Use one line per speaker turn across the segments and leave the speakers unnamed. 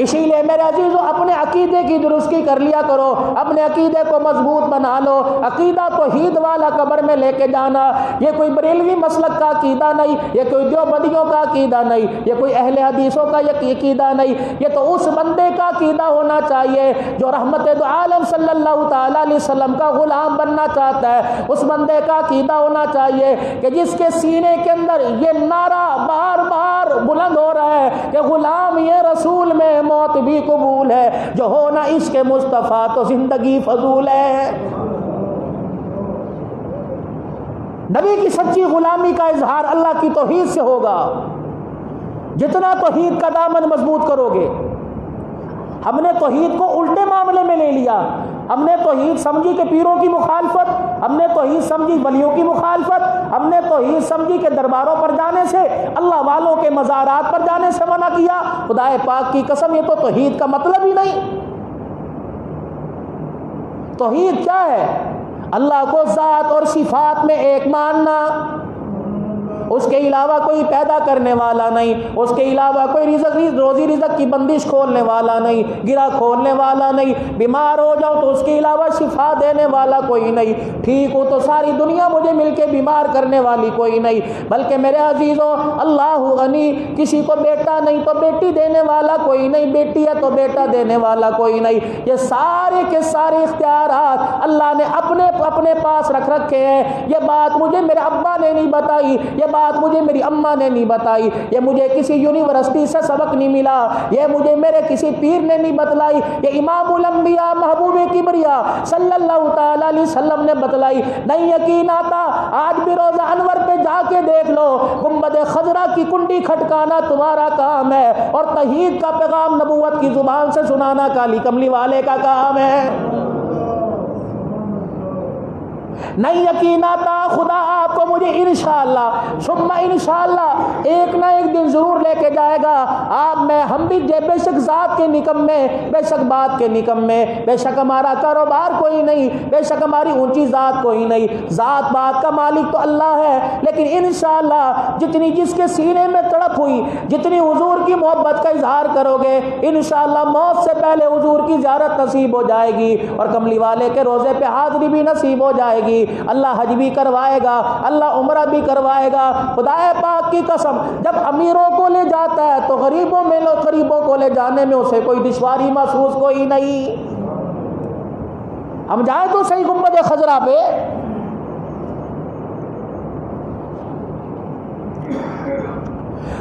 इसीलिए मेरे अज़ीज़, अपने अकीदे की दुरुस्ती कर लिया करो, अपने अकीदे को मज़बूत बना लो, अकीदा तो हीद वाला कबर में लेके जाना, ये कोई बरेलवी मसलक का अकीदा नहीं, ये कोई देवबदियों का अकीदा नहीं, ये कोई अहल हदीसों का अकीदा नहीं, ये तो उस बंदे का अकीदा होना चाहिए, जो रहमत आलम वसल्लम का गुलाम बनना चाहता है, उस बंदे का अकीदा होना चाहिए कि जिसके सीने के अंदर ये नारा बार बार बुलंद हो रहा है कि गुलाम ये रसूल में मौत भी कबूल है। जो होना इसके मुस्तफ़ा तो ज़िंदगी फजूल है। नबी की सच्ची गुलामी का इजहार अल्लाह की तोहीद से होगा। जितना तोहीद का दामन मज़बूत करोगे। हमने तोहीद को उल्टे मामले में ले लिया। हमने तो तोहीद समझी के पीरों की मुखालफत, हमने तो तोहीद समझी वलियों की मुखालफत, हमने तो तोहीद समझी के दरबारों पर जाने से, अल्लाह वालों के मज़ारात पर जाने से मना किया। खुदाए पाक की कसम, ये तो तोहीद का मतलब ही नहीं। तोहीद क्या है? अल्लाह को ज़ात और सिफात में एक मानना। उसके अलावा कोई पैदा करने वाला नहीं, उसके अलावा कोई रिजक, रोजी रिजक की बंदिश खोलने वाला नहीं, गिरा खोलने वाला नहीं, बीमार हो जाऊँ तो उसके अलावा शिफा देने वाला कोई नहीं। ठीक हो तो सारी दुनिया मुझे मिलके बीमार करने वाली कोई नहीं, बल्कि मेरे अजीज़ों, अल्लाह गनी, किसी को बेटा नहीं तो बेटी देने वाला कोई नहीं, बेटी है तो बेटा देने वाला कोई नहीं। ये सारे के सारे इख्तियार अल्लाह ने अपने अपने पास रख रखे हैं। ये बात मुझे मेरे अब्बा ने नहीं बताई, ये बात मुझे मेरी अम्मा ने नहीं बताई। ये मुझे किसी यूनिवर्सिटी से सबक नहीं मिला। ये मुझे मेरे किसी पीर ने नहीं बतलाई। ये इमामुलम्बिया महबूब किबरिया सल्लल्लाहु अलैहि वसल्लम ने बतलाई। नहीं यकीन आता, आज भी रोज़ा अनवर पे जाके देख लो। गुंबद खजरा की कुंडी खटकाना तुम्हारा काम है और तहीद का पैगाम नबूवत की ज़ुबान से सुनाना काली कमली वाले का काम है। नहीं यकीन आता, खुदा आपको मुझे इनशाला सुम्मा इनशाला एक ना एक दिन ज़रूर लेके जाएगा। आप मैं, हम भी बेशक ज़ात के निकम में, बेशक बात के निकम में, बेशक हमारा कारोबार कोई नहीं, बेशक हमारी ऊँची ज़ात कोई नहीं। ज़ात बात का मालिक तो अल्लाह है, लेकिन इन जितनी जिसके सीने में तड़प हुई, जितनी हजूर की मोहब्बत का इजहार करोगे इन मौत से पहले हजूर की ज्यारत नसीब हो जाएगी, और कमली वाले के रोज़े पे हाजिरी भी नसीब हो जाएगी। अल्लाह हज भी करवाएगा, अल्लाह उम्र भी करवाएगा। खुदाए पाक की कसम, जब अमीरों को ले जाता है तो गरीबों में गरीबों को ले जाने में उसे कोई दुशारी महसूस कोई नहीं। हम जाए तो सही गुंबद खजरा पे।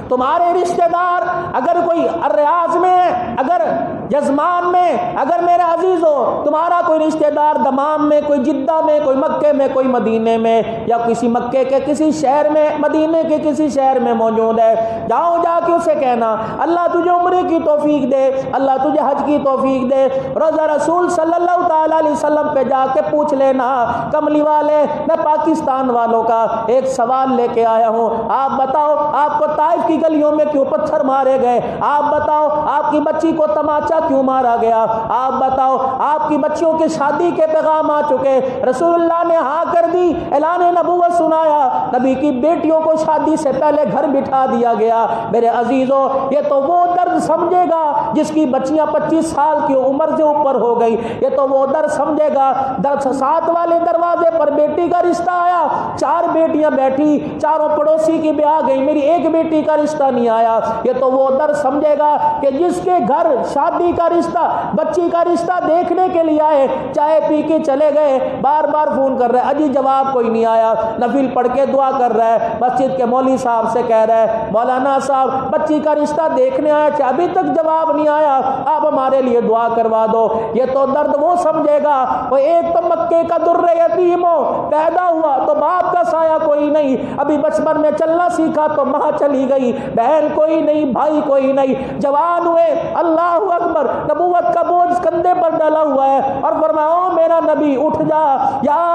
तुम्हारे रिश्तेदार अगर कोई अर्याज में, अगर जजमान में अगर मेरे अज़ीज़ हो, तुम्हारा कोई रिश्तेदार दमाम में, कोई जिद्दा में, कोई मक्के में, कोई मदीने में, या किसी मक्के के किसी शहर में, मदीने के किसी शहर में मौजूद है, जाओ जाके उसे कहना, अल्लाह तुझे उम्र की तोफीक दे, अल्लाह तुझे हज की तोफीक दे, रोज़ा रसूल सल्लल्लाहु अलैहि वसल्लम पे जाके पूछ लेना, कमली वाले, मैं पाकिस्तान वालों का एक सवाल लेके आया हूँ, आप बताओ, आपको ताइफ की गलियों में क्यों पत्थर मारे गए, आप बताओ, आपकी बच्ची को तमाचा क्यों मारा गया? आप बताओ, आपकी बच्चियों की शादी के पैगाम आ चुके। रसूलुल्लाह ने हाँ कर दी ऐलान नबूवत सुनाया। नबी की बेटियों को शादी से पहले घर बिठा दिया गया। मेरे अजीजों, ये तो वो दर्द समझेगा जिसकी बच्चियाँ 25 साल की उम्र से ऊपर हो गई। ये तो वो दर्द समझेगा। दर्द सात वाले दरवाजे पर बेटी का रिश्ता आया। चार बेटियाँ बैठी, चारों पड़ोसी की ब्याह गई। मेरी एक बेटी का रिश्ता नहीं आया। ये तो वो दर्द समझेगा कि जिसके घर शादी का रिश्ता, बच्ची का रिश्ता देखने के लिए आए, चाय पी के चले गए बार बार फ़ोन कर रहे हैं अजी जवाब कोई नहीं आया, नफिल पढ़ के दुआ कर रहा है, मस्जिद के मौली साहब से कह रहा है, मौलाना साहब, बच्ची का रिश्ता देखने आया अभी तक जवाब नहीं आया, आप हमारे लिए दुआ करवा दो, ये तो दर्द वो समझेगा, वो एक तो मक्के का दुर्र यतीम हो पैदा हुआ तो बाप का साया कोई नहीं, अभी बचपन में चलना सीखा तो माँ चली गई, बहन कोई नहीं, भाई कोई नहीं, जवान हुए, अल्लाह अकबर नबूवत का बोझ कंधे पर डाला हुआ है और फरमाओ, मेरा नबी, उठ जा। या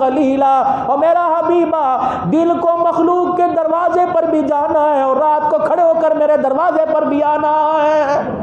कलीला। और मेरा हबीबा, दिल को मखलूक के दरवाजे पर भी जाना है और रात को खड़े होकर मेरे दरवाजे पर भी आना है।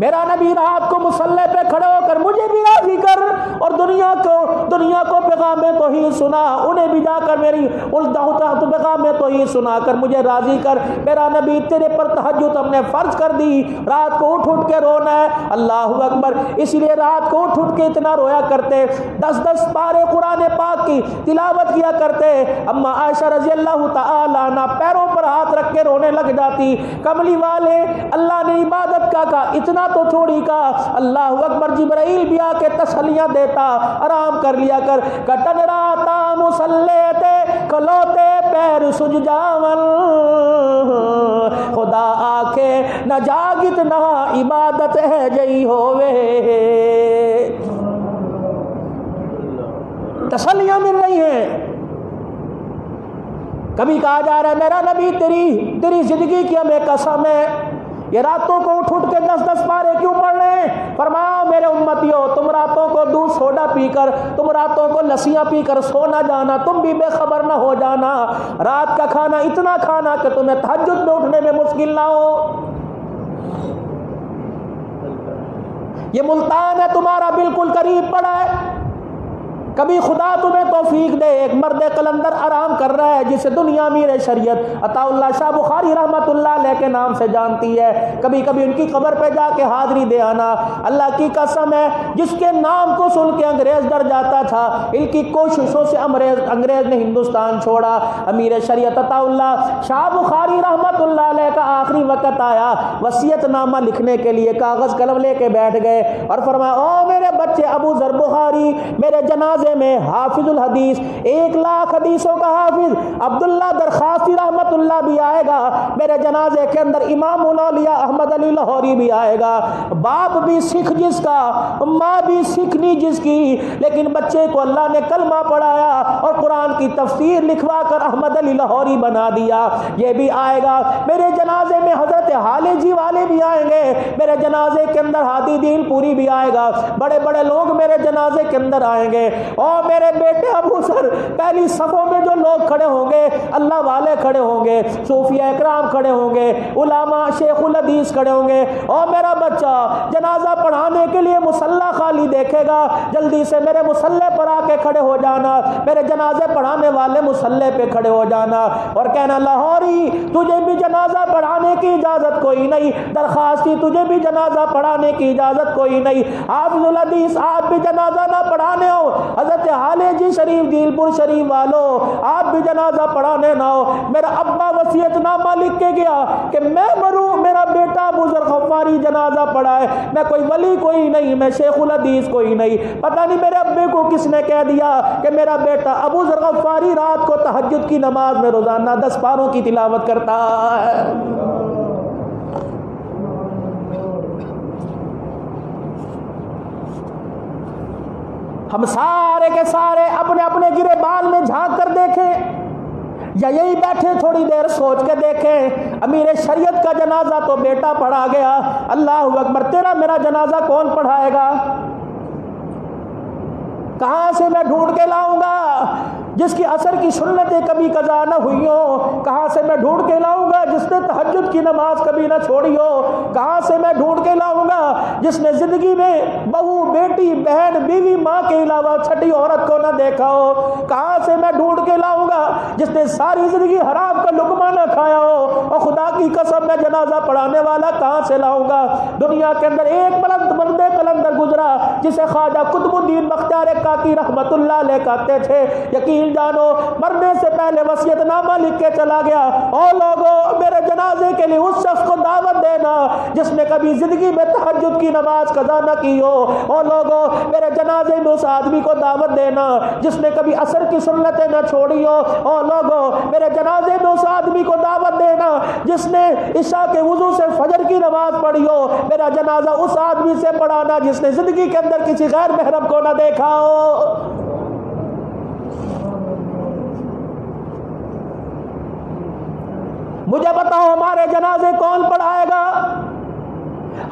मेरा नबी रात को मुसल्ले पे खड़े होकर मुझे भी राज़ी कर और दुनिया को दुनिया को पैगाम तो ही सुना, उन्हें भी जाकर मेरी उल्टा तो पैगाम तो ही सुनाकर मुझे राज़ी कर। मेरा नबी, तेरे पर तहजद हमने फ़र्ज़ कर दी। रात को उठ उठ के रोना है। अल्लाह अकबर। इसलिए रात को उठ उठ के इतना रोया करते। दस दस पारे कुरान पाक की तिलावत किया करते। अम्मा आयशा रज़ी अल्लाह तला पैरों पर हाथ रख के रोने लग जाती। कमली वाले, अल्लाह ने इबादत का कहा, इतना तो छोड़ी का। अल्लाह अकबर जिब्राइल भी आके तसलियाँ देता, आराम कर लिया कर। कटन राता मुसल्ले ते कलोते पैर सुज जावल। खुदा आखे, न जागित ना इबादत है जई होवे। तसलियाँ मिल रही हैं। कभी कहा जा रहा है, मेरा नबी तेरी तेरी ज़िंदगी की हमें कसम है। ये रातों को उठ उठ के दस दस पारे क्यों पढ़ रहे हैं फरमाओ, मेरे उम्मतियों, तुम रातों को दूध सोडा पीकर, तुम रातों को लसियाँ पीकर सो ना जाना, तुम भी बेखबर ना हो जाना। रात का खाना इतना खाना कि तुम्हें तहजद में उठने में मुश्किल ना हो। ये मुल्तान है, तुम्हारा बिल्कुल करीब पड़ा है। कभी खुदा तुम्हें तोफीक दे, एक मर्द कलंदर आराम कर रहा है, जिसे दुनिया मीर शरीयत अताउल्ला शाह बुखारी रहमतुल्लाह के नाम से जानती है। कभी कभी उनकी कब्र पर जाके हाजिरी दे आना, अल्लाह की कसम है, जिसके नाम को सुन के अंग्रेज़ डर जाता था, इनकी कोशिशों से अंग्रेज़ अंग्रेज़ ने हिंदुस्तान छोड़ा। अमीर शरीयत अताउल्ला शाह बुखारी रहमतुल्लाह का आखिरी वक्त आया वसीयत नामा लिखने के लिए कागज़ कलम लेके बैठ गए और फरमाया, ओ मेरे बच्चे अबू जर बुखारी, मेरे जनाजे जनाजे में हाफिजुल हदीस, एक लाख हदीसों का हाफिज। अब्दुल्ला दरखास्ती रहमतुल्लाह भी आएगा। मेरे जनाजे के अंदर इमाम उलिया अहमद अली लाहौरी भी आएगा। बाप भी सिख जिसका, माँ भी सिखनी जिसकी। लेकिन बच्चे को अल्लाह ने कलमा पढ़ाया और कुरान की तफसीर लिखवा कर अहमद अली लाहौरी बना दिया। ये भी आएगा। मेरे जनाजे में हज़रत हाले जी वाले भी आएँगे, मेरे जनाजे के अंदर हादी दिल पूरी भी आएगा। बड़े बड़े लोग मेरे जनाजे के अंदर आएँगे। और मेरे बेटे अबू सर, पहली सफ़ों में जो लोग खड़े होंगे, अल्लाह वाले खड़े होंगे, सूफिया इकराम खड़े होंगे, उलामा शेखुल हदीस खड़े होंगे। और मेरा बच्चा, जनाजा पढ़ाने के लिए मुसल्ला खाली देखेगा, जल्दी से मेरे मुसल्ले पर आके खड़े हो जाना, मेरे जनाजे पढ़ाने वाले मुसल्ले पे खड़े हो जाना। और कहना, लाहौरी, तुझे भी जनाजा पढ़ाने की इजाज़त कोई नहीं, दरखास्त थी तुझे भी जनाजा पढ़ाने की इजाज़त कोई नहीं। हाफिजुल हदीस, आप भी जनाजा ना पढ़ाने हो। हज़रत हाले जी शरीफ दिलपुर शरीफ वालों, आप भी जनाजा पढ़ाने ना हो। मेरा अब्बा वसीयत नामा लिख के गया कि मैं मरूँ, मेरा बेटा बुज़ुर्ग खफारी जनाजा पढ़ाए। मैं कोई वली कोई नहीं मैं शेखुल हदीस कोई नहीं। पता नहीं मेरे अब्बे को किसने कह दिया कि मेरा बेटा अबू जर गफ्फारी रात को तहजद की नमाज़ में रोज़ाना दस पारों की तिलावत करता है। हम सारे के सारे अपने अपने गिरे बाल में झाँक कर देखें। या यही बैठे थोड़ी देर सोच के देखें, अमीर शरीयत का जनाजा तो बेटा पढ़ा गया। अल्लाह अकबर, तेरा मेरा जनाजा कौन पढ़ाएगा? कहाँ से मैं ढूंढ के लाऊँगा? जिसकी असर की सुन्नतें कभी कजा न हुई हो, कहाँ से मैं ढूंढ के लाऊँगा? जिसने तहजद की नमाज़ कभी ना छोड़ी हो, कहाँ से मैं ढूंढ के लाऊँगा? जिसने ज़िंदगी में बहू, बेटी, बहन, बीवी, माँ के अलावा छठी औरत को ना देखा हो, कहाँ से मैं ढूंढ के लाऊँगा जिसने सारी ज़िंदगी हराम का लुकमा ना खाया हो और खुदा की कसम में जनाजा पढ़ाने वाला कहाँ से लाऊँगा? दुनिया के अंदर एक बुलंद बंदे कलंदर गुजरा, जिसे ख्वाजा कुतुबुद्दीन बख्तियार काकी रहमतुल्लाह ले कहते थे। यकीन जानो, मरने से पहले वसीयतनामा लिख के चला गया। और लोगो, मेरे जनाजे के लिए उस शख्स दावत देना, जिसने कभी ज़िंदगी में तहजद की नमाज़ कदा न की हो। और लोगों, मेरे जनाजे में उस आदमी को दावत देना, जिसने कभी असर की सुन्नतें न छोड़ी हो। और लोगों, मेरे जनाजे में उस आदमी को दावत देना, जिसने ईशा के वज़ू से फजर की नमाज़ पढ़ी हो। मेरा जनाजा उस आदमी से पढ़ाना जिसने ज़िंदगी के अंदर किसी गैर महरम को ना देखा हो। मुझे बताओ हमारे जनाजे कौन पढ़ाएगा?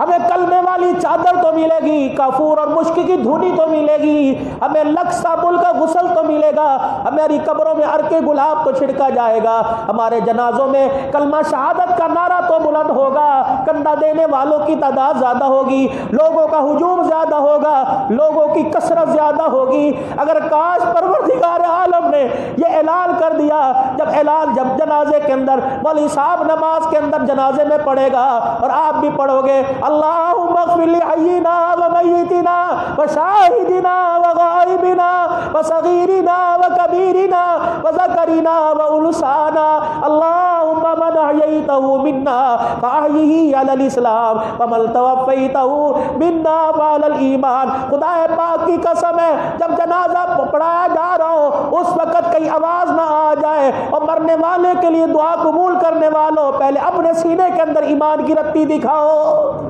हमें कलमे वाली चादर तो मिलेगी, काफूर और मुश्क की धुनी तो मिलेगी, हमें लक्सा बुल का गुसल तो मिलेगा, हमारी कब्रों में अरके गुलाब तो छिड़का जाएगा, हमारे जनाजों में कलमा शहादत का नारा तो बुलंद होगा, कंधा देने वालों की तादाद ज़्यादा होगी, लोगों का हजूम ज़्यादा होगा, लोगों की कसरत ज़्यादा होगी, अगर काश परवरदिगार यह ऐलान कर दिया, जब ऐलान जब जनाजे के अंदर मौली साहब नमाज़ के अंदर जनाजे में पढ़ेगा और आप भी पढ़ोगे अल्लाह व व जकरीना अहयैतहु मिन्ना इस्लाम मिन्ना ईमान पाक की कसम है जब जनाजा पढ़ाया जा रहा हो उस वक्त कहीं आवाज़ ना आ जाए और मरने वाले के लिए दुआ कबूल करने वालों पहले अपने सीने के अंदर ईमान की रत्ती दिखाओ